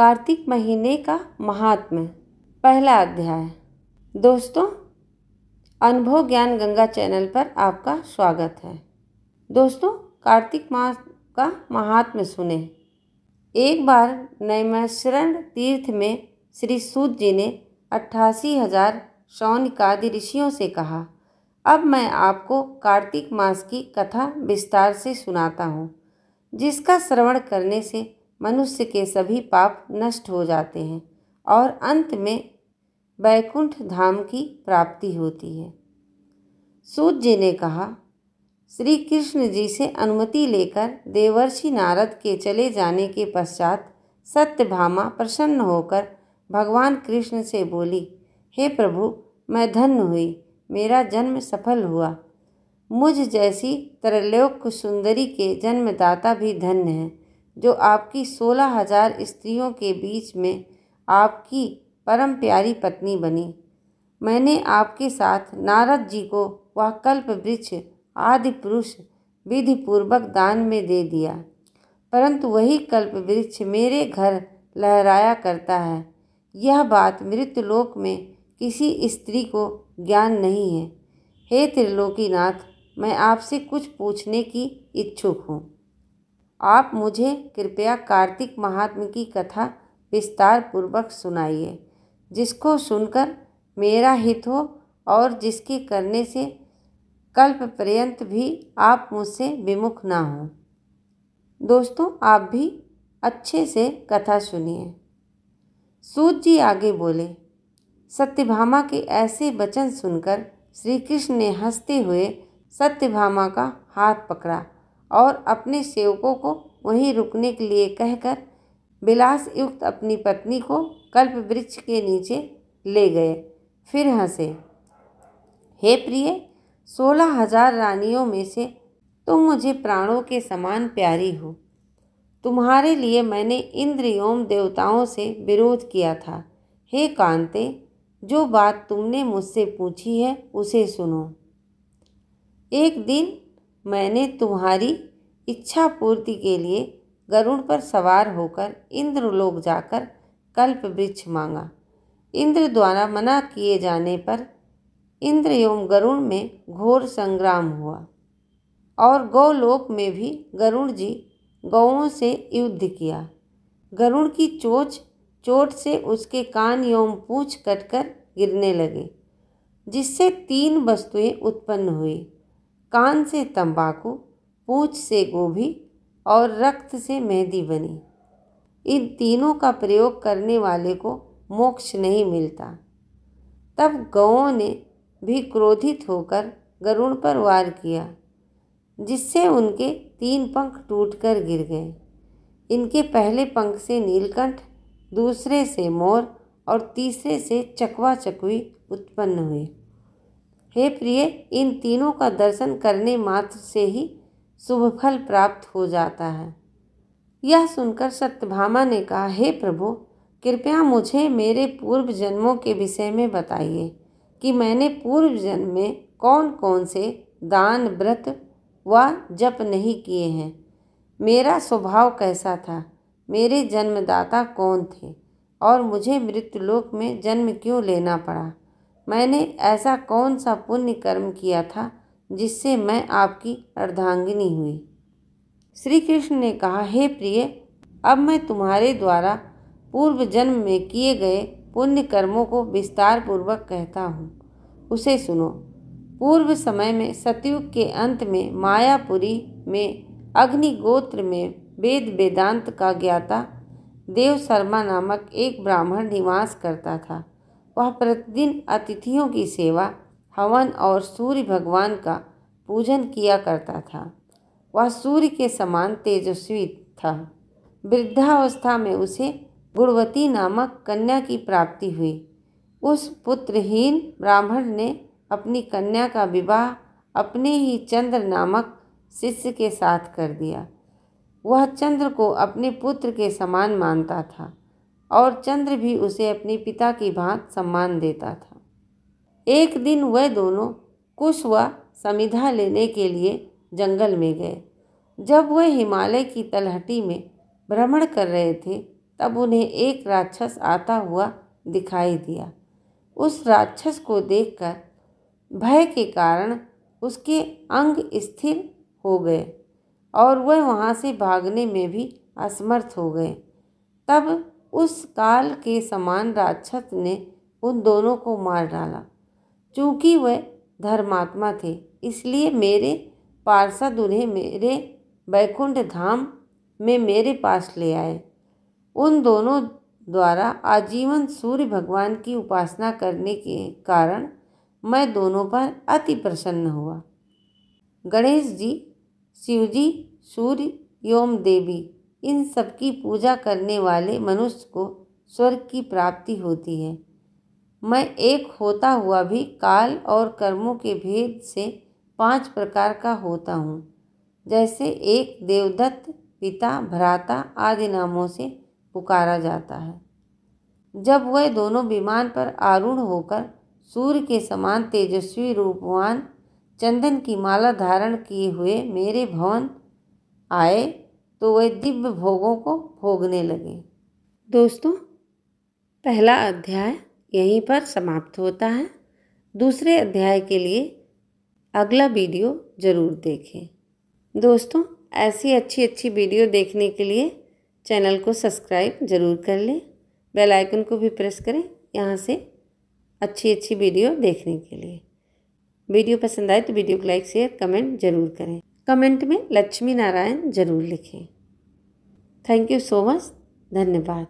कार्तिक महीने का महात्म्य, पहला अध्याय। दोस्तों, अनुभव ज्ञान गंगा चैनल पर आपका स्वागत है। दोस्तों, कार्तिक मास का महात्म्य सुने। एक बार नैमशरण तीर्थ में श्री सूद जी ने अट्ठासी हज़ार शौनकादि ऋषियों से कहा, अब मैं आपको कार्तिक मास की कथा विस्तार से सुनाता हूँ, जिसका श्रवण करने से मनुष्य के सभी पाप नष्ट हो जाते हैं और अंत में बैकुंठ धाम की प्राप्ति होती है। सूत जी ने कहा, श्री कृष्ण जी से अनुमति लेकर देवर्षि नारद के चले जाने के पश्चात सत्यभामा प्रसन्न होकर भगवान कृष्ण से बोली, हे प्रभु, मैं धन्य हुई, मेरा जन्म सफल हुआ। मुझ जैसी त्रैलोक सुंदरी के जन्मदाता भी धन्य है। जो आपकी सोलह हज़ार स्त्रियों के बीच में आपकी परम प्यारी पत्नी बनी। मैंने आपके साथ नारद जी को वह कल्प वृक्ष, आदि पुरुष विधि पूर्वक दान में दे दिया। परंतु वही कल्प वृक्ष मेरे घर लहराया करता है। यह बात मृत्युलोक में किसी स्त्री को ज्ञान नहीं है। हे त्रिलोकीनाथ, मैं आपसे कुछ पूछने की इच्छुक हूँ। आप मुझे कृपया कार्तिक महात्म की कथा विस्तार पूर्वक सुनाइए, जिसको सुनकर मेरा हित हो और जिसके करने से कल्प पर्यंत भी आप मुझसे विमुख ना हो। दोस्तों, आप भी अच्छे से कथा सुनिए। सूत जी आगे बोले, सत्यभामा के ऐसे वचन सुनकर श्री कृष्ण ने हँसते हुए सत्यभामा का हाथ पकड़ा। और अपने सेवकों को वहीं रुकने के लिए कहकर विलास युक्त अपनी पत्नी को कल्प वृक्ष के नीचे ले गए, फिर हंसे। हे प्रिय, सोलह हज़ार रानियों में से तुम मुझे प्राणों के समान प्यारी हो। तुम्हारे लिए मैंने इंद्र एवं देवताओं से विरोध किया था। हे कांते, जो बात तुमने मुझसे पूछी है उसे सुनो। एक दिन मैंने तुम्हारी इच्छा पूर्ति के लिए गरुड़ पर सवार होकर इंद्रलोक जाकर कल्प वृक्ष मांगा। इंद्र द्वारा मना किए जाने पर इंद्र एवं गरुड़ में घोर संग्राम हुआ और गौलोक में भी गरुड़ जी गौओं से युद्ध किया। गरुड़ की चोच चोट से उसके कान एवं पूछ कटकर गिरने लगे, जिससे तीन वस्तुएँ उत्पन्न हुई। कान से तंबाकू, पूछ से गोभी और रक्त से मेहंदी बनी। इन तीनों का प्रयोग करने वाले को मोक्ष नहीं मिलता। तब गौों ने भी क्रोधित होकर गरुण पर वार किया, जिससे उनके तीन पंख टूटकर गिर गए। इनके पहले पंख से नीलकंठ, दूसरे से मोर और तीसरे से चकवा चकवी उत्पन्न हुए। हे प्रिय, इन तीनों का दर्शन करने मात्र से ही शुभ फल प्राप्त हो जाता है। यह सुनकर सत्यभामा ने कहा, हे प्रभु, कृपया मुझे मेरे पूर्व जन्मों के विषय में बताइए कि मैंने पूर्व जन्म में कौन कौन से दान, व्रत व जप नहीं किए हैं। मेरा स्वभाव कैसा था? मेरे जन्मदाता कौन थे? और मुझे मृत्युलोक में जन्म क्यों लेना पड़ा? मैंने ऐसा कौन सा पुण्य कर्म किया था जिससे मैं आपकी अर्धांगिनी हुई? श्री कृष्ण ने कहा, हे प्रिय, अब मैं तुम्हारे द्वारा पूर्व जन्म में किए गए पुण्य कर्मों को विस्तार पूर्वक कहता हूँ। उसे सुनो। पूर्व समय में सतयुग के अंत में मायापुरी में अग्निगोत्र में वेद वेदांत का ज्ञाता देव शर्मा नामक एक ब्राह्मण निवास करता था। वह प्रतिदिन अतिथियों की सेवा, हवन और सूर्य भगवान का पूजन किया करता था। वह सूर्य के समान तेजस्वी था। वृद्धावस्था में उसे गुणवती नामक कन्या की प्राप्ति हुई। उस पुत्रहीन ब्राह्मण ने अपनी कन्या का विवाह अपने ही चंद्र नामक शिष्य के साथ कर दिया। वह चंद्र को अपने पुत्र के समान मानता था। और चंद्र भी उसे अपने पिता की भांत सम्मान देता था। एक दिन वह दोनों कुश व समिधा लेने के लिए जंगल में गए। जब वह हिमालय की तलहटी में भ्रमण कर रहे थे, तब उन्हें एक राक्षस आता हुआ दिखाई दिया। उस राक्षस को देखकर भय के कारण उसके अंग स्थिर हो गए और वह वहाँ से भागने में भी असमर्थ हो गए। तब उस काल के समान राक्षस ने उन दोनों को मार डाला। चूँकि वह धर्मात्मा थे, इसलिए मेरे पार्षद उन्हें मेरे बैकुंठ धाम में मेरे पास ले आए। उन दोनों द्वारा आजीवन सूर्य भगवान की उपासना करने के कारण मैं दोनों पर अति प्रसन्न हुआ। गणेश जी, शिव जी, सूर्य, योम देवी इन सब की पूजा करने वाले मनुष्य को स्वर्ग की प्राप्ति होती है। मैं एक होता हुआ भी काल और कर्मों के भेद से पाँच प्रकार का होता हूँ, जैसे एक देवदत्त, पिता, भ्राता आदि नामों से पुकारा जाता है। जब वह दोनों विमान पर आरूढ़ होकर सूर्य के समान तेजस्वी रूपवान चंदन की माला धारण किए हुए मेरे भवन आए तो वह दिव्य भोगों को भोगने लगे। दोस्तों, पहला अध्याय यहीं पर समाप्त होता है। दूसरे अध्याय के लिए अगला वीडियो ज़रूर देखें। दोस्तों, ऐसी अच्छी अच्छी वीडियो देखने के लिए चैनल को सब्सक्राइब ज़रूर कर लें। बेल आइकन को भी प्रेस करें यहाँ से अच्छी अच्छी वीडियो देखने के लिए। वीडियो पसंद आए तो वीडियो को लाइक, शेयर, कमेंट ज़रूर करें। कमेंट में लक्ष्मी नारायण ज़रूर लिखें। थैंक यू सो मच धन्यवाद।